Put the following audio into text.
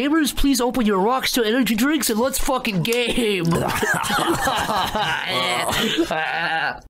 Gamers, please open your rocks to energy drinks and let's fucking game.